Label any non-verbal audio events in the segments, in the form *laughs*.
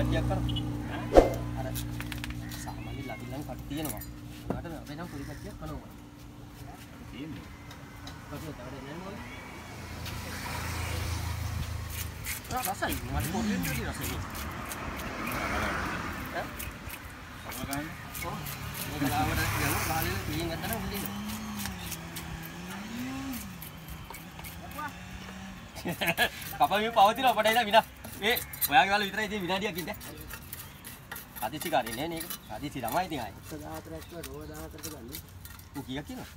ගඩියක් කරමු. අර සාමාන්‍ය ලබින්නම් කට තියෙනවා. උනාට අපි නම් පොඩි කට්ටියක් කනවා. තියෙන්නේ. කොහොමද වැඩ නෑ මොකද? රසයි. මට පොඩි දෙයක් රසයි. ඈ? සමගාන. ඔව්. මේක ලාවට යනවා බාලේ පියෙන් ගත්තා නම් උන්නේ. පපා *laughs* මේ පවතින අපටයිලා විනා ඒ ඔයාගේ වල විතරයි ඉතින් විනාඩියක් ඉන්න හදිසි කාරේ නේ නේක හදිසි ළමයි ඉතින් ආයේ 14ක් කියලා රෝව 14ට ගන්න. ඌ කීයක් කියනවා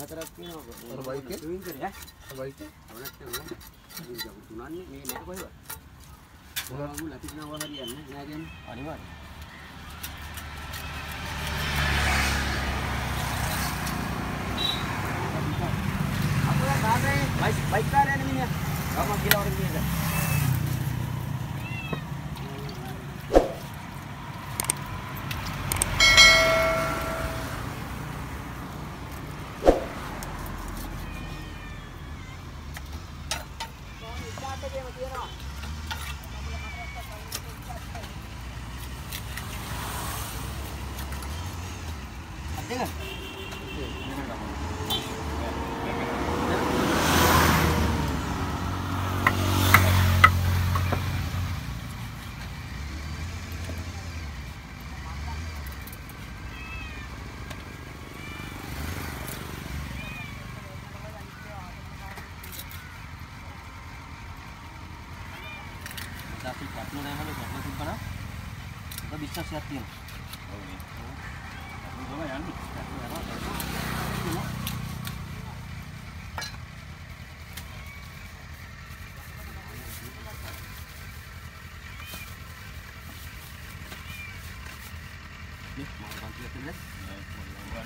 14ක් කියනවා. අර බයික් එක? ට්වින් කරේ ඈ. බයික් අවලත් නෝ. තුනන්නේ මේ නැට කොහෙවත්. උනාගු ලතිනවා හරියන්නේ නෑ කියන්නේ. අනිවාර්යයෙන් අපේ කාගේ බයික් බයික් කාරේ යන්නේ මිනිහා. ගම කියලා වරන් කියද. අත් දෙක අපි කටු නැහැ හලු කටු තිබ්බනම් ඔබ විශ්වාසයක් තියෙනවා ඔව්නේ. අපි තමයි යන්නේ. කටු යනවා කටු යනවා. Nih, mau bantu ya, Tim, ya? නෑ, මොනවා